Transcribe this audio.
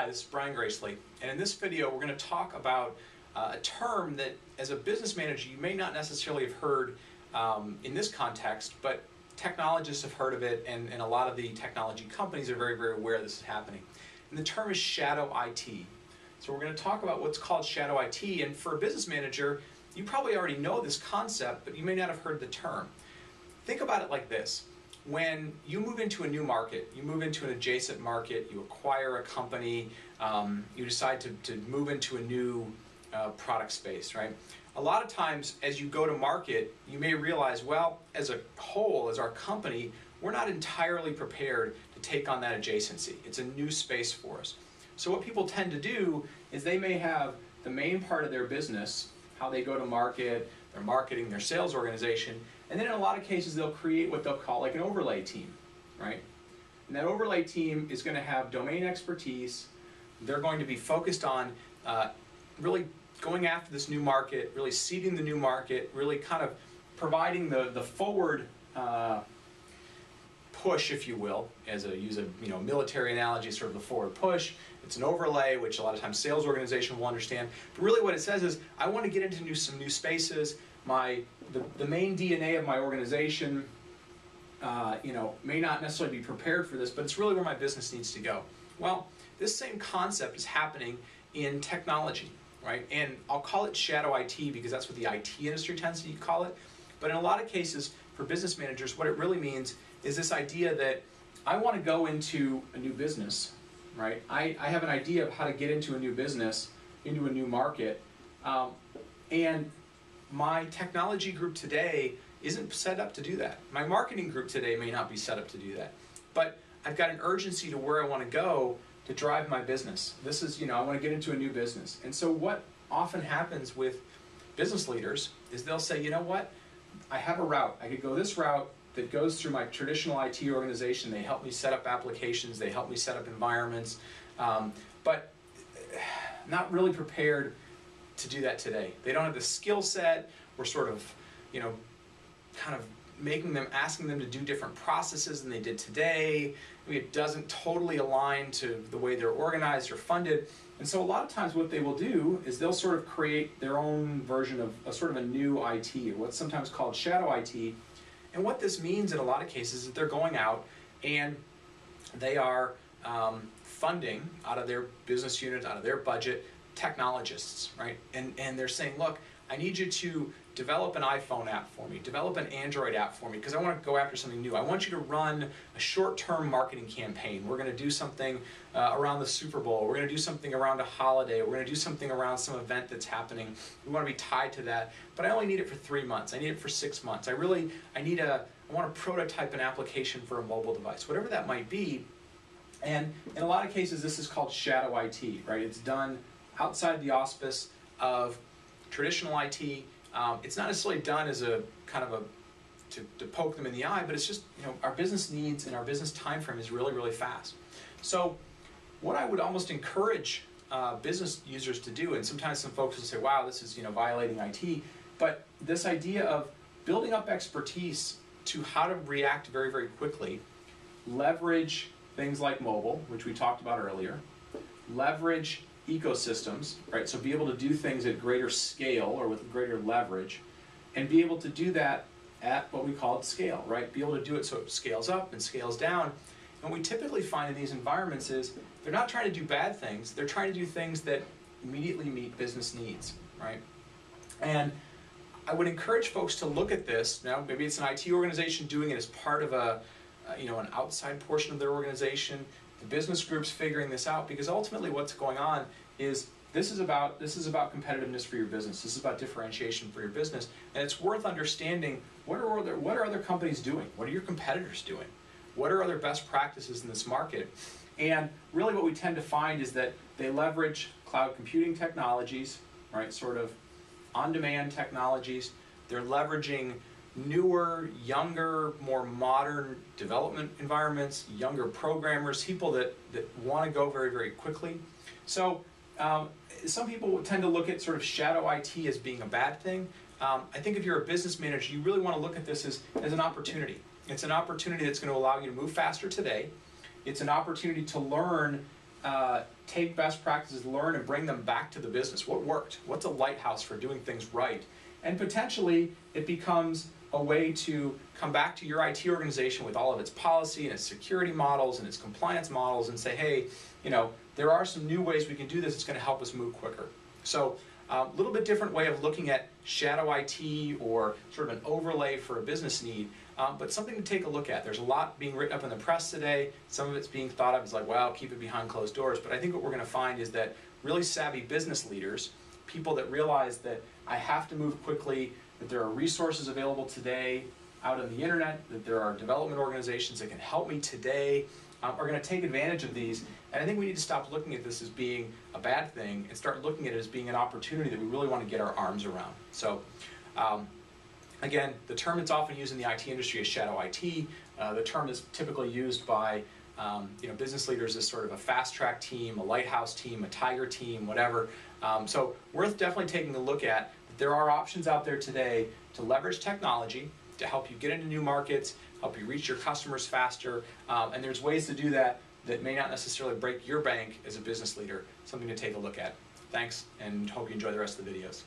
Hi, this is Brian Gracely, and in this video we're going to talk about uh, a term that as a business manager you may not necessarily have heard um, in this context, but technologists have heard of it and, and a lot of the technology companies are very, very aware this is happening. And the term is shadow IT. So we're going to talk about what's called shadow IT, and for a business manager, you probably already know this concept, but you may not have heard the term. Think about it like this when you move into a new market, you move into an adjacent market, you acquire a company, um, you decide to, to move into a new uh, product space, right? A lot of times as you go to market, you may realize, well, as a whole, as our company, we're not entirely prepared to take on that adjacency. It's a new space for us. So what people tend to do is they may have the main part of their business, how they go to market, their marketing, their sales organization, and then in a lot of cases, they'll create what they'll call like an overlay team, right? And that overlay team is going to have domain expertise. They're going to be focused on uh, really going after this new market, really seeding the new market, really kind of providing the, the forward uh, push, if you will, as a use a you know military analogy, sort of the forward push. It's an overlay, which a lot of times sales organization will understand. But really, what it says is, I want to get into new, some new spaces my the, the main DNA of my organization, uh, you know, may not necessarily be prepared for this, but it's really where my business needs to go. Well, this same concept is happening in technology, right? And I'll call it shadow IT because that's what the IT industry tends to call it. But in a lot of cases, for business managers, what it really means is this idea that I want to go into a new business, right? I, I have an idea of how to get into a new business, into a new market, um, and my technology group today isn't set up to do that. My marketing group today may not be set up to do that. But I've got an urgency to where I want to go to drive my business. This is, you know, I want to get into a new business. And so what often happens with business leaders is they'll say, you know what, I have a route. I could go this route that goes through my traditional IT organization. They help me set up applications, they help me set up environments, um, but not really prepared to do that today. They don't have the skill set. We're sort of, you know, kind of making them, asking them to do different processes than they did today. I mean, it doesn't totally align to the way they're organized or funded. And so a lot of times what they will do is they'll sort of create their own version of a sort of a new IT, or what's sometimes called shadow IT. And what this means in a lot of cases is they're going out and they are um, funding out of their business unit, out of their budget, technologists, right? And, and they're saying, look, I need you to develop an iPhone app for me, develop an Android app for me, because I want to go after something new. I want you to run a short-term marketing campaign. We're going to do something uh, around the Super Bowl. We're going to do something around a holiday. We're going to do something around some event that's happening. We want to be tied to that, but I only need it for three months. I need it for six months. I really, I need a, I want to prototype an application for a mobile device, whatever that might be. And in a lot of cases, this is called shadow IT, right? It's done outside the auspice of traditional IT. Um, it's not necessarily done as a kind of a to, to poke them in the eye, but it's just you know our business needs and our business time frame is really really fast. So what I would almost encourage uh, business users to do, and sometimes some folks will say, "Wow, this is you know violating IT," but this idea of building up expertise to how to react very very quickly, leverage things like mobile, which we talked about earlier, leverage ecosystems, right? So be able to do things at greater scale or with greater leverage, and be able to do that at what we call scale, right? Be able to do it so it scales up and scales down. And what we typically find in these environments is they're not trying to do bad things, they're trying to do things that immediately meet business needs, right? And I would encourage folks to look at this. Now, maybe it's an IT organization doing it as part of a, uh, you know, an outside portion of their organization the business groups figuring this out because ultimately what's going on is this is about this is about competitiveness for your business. This is about differentiation for your business, and it's worth understanding what are other what are other companies doing? What are your competitors doing? What are other best practices in this market? And really, what we tend to find is that they leverage cloud computing technologies, right? Sort of on-demand technologies. They're leveraging newer, younger, more modern development environments, younger programmers, people that, that want to go very, very quickly. So um, some people tend to look at sort of shadow IT as being a bad thing. Um, I think if you're a business manager, you really want to look at this as, as an opportunity. It's an opportunity that's going to allow you to move faster today. It's an opportunity to learn uh, take best practices, learn, and bring them back to the business. What worked? What's a lighthouse for doing things right? And potentially, it becomes a way to come back to your IT organization with all of its policy and its security models and its compliance models and say, hey, you know, there are some new ways we can do this. It's going to help us move quicker. So a uh, little bit different way of looking at shadow IT or sort of an overlay for a business need, um, but something to take a look at. There's a lot being written up in the press today. Some of it's being thought of as like, wow, keep it behind closed doors. But I think what we're going to find is that really savvy business leaders, people that realize that I have to move quickly, that there are resources available today out on the internet, that there are development organizations that can help me today, um, are going to take advantage of these. And I think we need to stop looking at this as being a bad thing and start looking at it as being an opportunity that we really want to get our arms around. So, um, again, the term that's often used in the IT industry is shadow IT. Uh, the term is typically used by um, you know, business leaders as sort of a fast track team, a lighthouse team, a tiger team, whatever. Um, so worth definitely taking a look at. There are options out there today to leverage technology to help you get into new markets, help you reach your customers faster, um, and there's ways to do that that may not necessarily break your bank as a business leader, something to take a look at. Thanks, and hope you enjoy the rest of the videos.